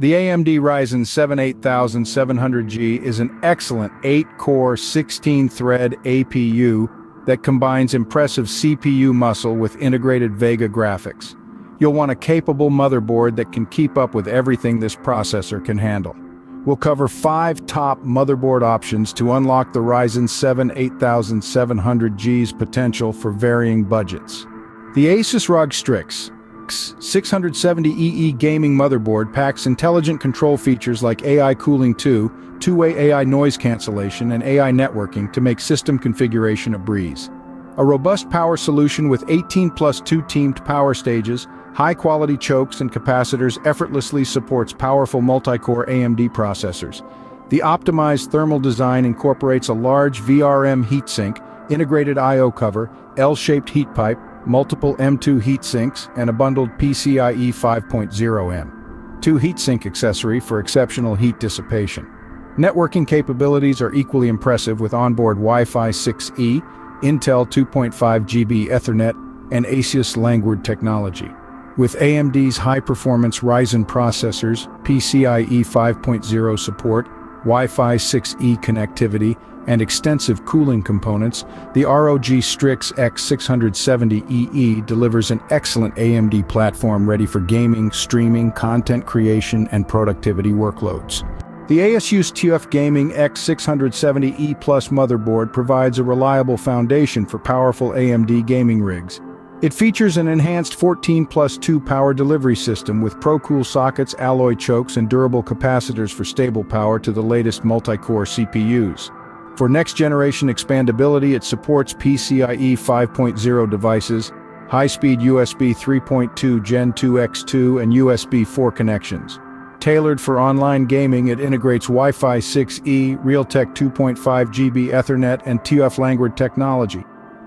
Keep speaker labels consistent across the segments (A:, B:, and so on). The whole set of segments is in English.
A: The AMD Ryzen 7 8700G is an excellent 8-core, 16-thread APU that combines impressive CPU muscle with integrated Vega graphics. You'll want a capable motherboard that can keep up with everything this processor can handle. We'll cover five top motherboard options to unlock the Ryzen 7 8700G's potential for varying budgets. The Asus ROG Strix 670EE gaming motherboard packs intelligent control features like AI Cooling 2, two-way AI noise cancellation, and AI networking to make system configuration a breeze. A robust power solution with 18 plus 2 teamed power stages, high-quality chokes and capacitors effortlessly supports powerful multi-core AMD processors. The optimized thermal design incorporates a large VRM heatsink, integrated I.O. cover, L-shaped heat pipe, multiple M2 heat sinks, and a bundled PCIe 5.0 M.2 heatsink accessory for exceptional heat dissipation. Networking capabilities are equally impressive with onboard Wi-Fi 6E, Intel 2.5 GB Ethernet, and Asus LANGuard technology. With AMD's high-performance Ryzen processors, PCIe 5.0 support, Wi-Fi 6E connectivity, and extensive cooling components, the ROG Strix X670EE delivers an excellent AMD platform ready for gaming, streaming, content creation, and productivity workloads. The ASUS TUF Gaming X670E Plus motherboard provides a reliable foundation for powerful AMD gaming rigs. It features an enhanced 14 plus 2 power delivery system with ProCool sockets, alloy chokes, and durable capacitors for stable power to the latest multi-core CPUs. For next-generation expandability, it supports PCIe 5.0 devices, high-speed USB 3.2 Gen 2 X2 and USB 4 connections. Tailored for online gaming, it integrates Wi-Fi 6E, Realtek 2.5 GB Ethernet, and TF LANGuard technology.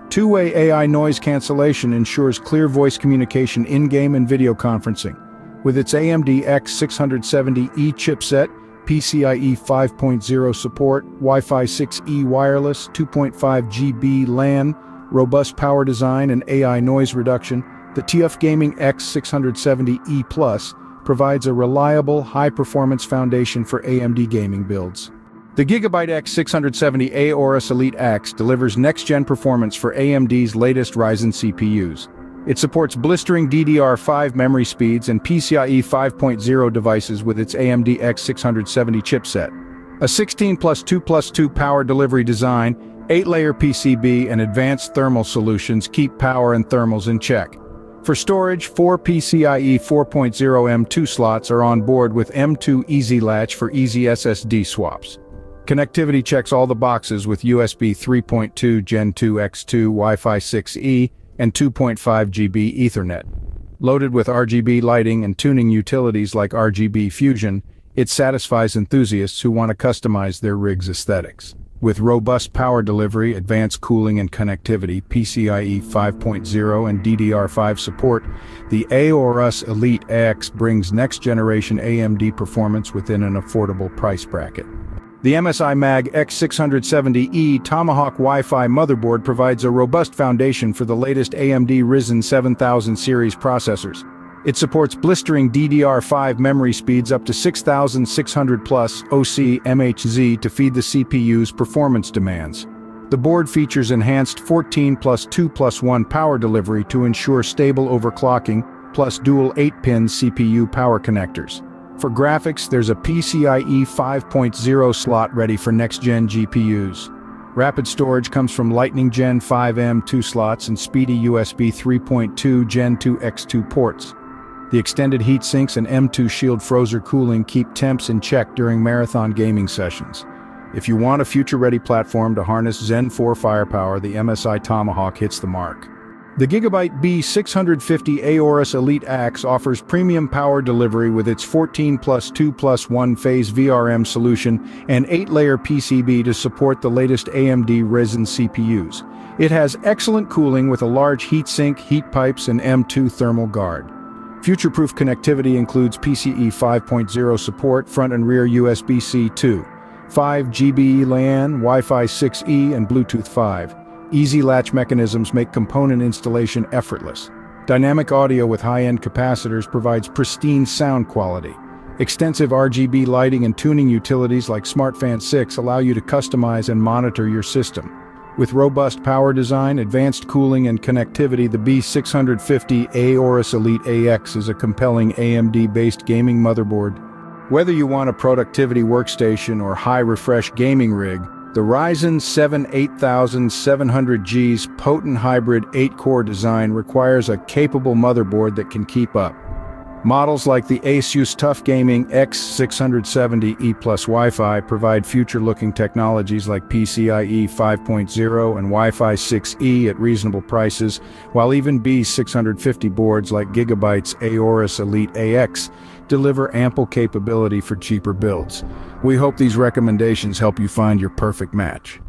A: Two-way AI noise cancellation ensures clear voice communication in-game and video conferencing. With its AMD X670E chipset, PCIe 5.0 support, Wi-Fi 6E wireless, 2.5 GB LAN, robust power design and AI noise reduction, the TF Gaming X670E Plus provides a reliable, high-performance foundation for AMD gaming builds. The Gigabyte X670A Aorus Elite X delivers next-gen performance for AMD's latest Ryzen CPUs. It supports blistering DDR5 memory speeds and PCIe 5.0 devices with its AMD X670 chipset. A 16 plus 2 plus 2 power delivery design, 8-layer PCB and advanced thermal solutions keep power and thermals in check. For storage, four PCIe 4.0 M2 slots are on board with M2 Easy Latch for easy SSD swaps. Connectivity checks all the boxes with USB 3.2 Gen 2 X2 Wi-Fi 6E and 2.5 GB Ethernet. Loaded with RGB lighting and tuning utilities like RGB Fusion, it satisfies enthusiasts who want to customize their rig's aesthetics. With robust power delivery, advanced cooling and connectivity, PCIe 5.0 and DDR5 support, the Aorus Elite X brings next-generation AMD performance within an affordable price bracket. The MSI Mag X670E Tomahawk Wi-Fi motherboard provides a robust foundation for the latest AMD Ryzen 7000 series processors. It supports blistering DDR5 memory speeds up to 6600 plus OC MHz to feed the CPU's performance demands. The board features enhanced 14 plus 2 plus 1 power delivery to ensure stable overclocking, plus dual 8-pin CPU power connectors. For graphics, there's a PCIe 5.0 slot ready for next-gen GPUs. Rapid storage comes from Lightning Gen 5M 2 slots and speedy USB 3.2 Gen 2 X2 ports. The extended heat sinks and M2 Shield Frozr cooling keep temps in check during marathon gaming sessions. If you want a future-ready platform to harness Zen 4 firepower, the MSI Tomahawk hits the mark. The Gigabyte B650 Aorus Elite X offers premium power delivery with its 14 plus 2 plus 1 phase VRM solution and 8-layer PCB to support the latest AMD Ryzen CPUs. It has excellent cooling with a large heatsink, heat pipes, and M2 thermal guard. Future-proof connectivity includes PCIe 5.0 support, front and rear USB-C 2, 5 GB LAN, Wi-Fi 6E, and Bluetooth 5. Easy latch mechanisms make component installation effortless. Dynamic audio with high-end capacitors provides pristine sound quality. Extensive RGB lighting and tuning utilities like SmartFan 6 allow you to customize and monitor your system. With robust power design, advanced cooling and connectivity, the B650 Aorus Elite AX is a compelling AMD-based gaming motherboard. Whether you want a productivity workstation or high-refresh gaming rig, the Ryzen 7 8700G's potent hybrid 8-core design requires a capable motherboard that can keep up. Models like the Asus TUF Gaming X670E Plus Wi-Fi provide future-looking technologies like PCIe 5.0 and Wi-Fi 6E at reasonable prices, while even B650 boards like Gigabyte's Aorus Elite AX deliver ample capability for cheaper builds. We hope these recommendations help you find your perfect match.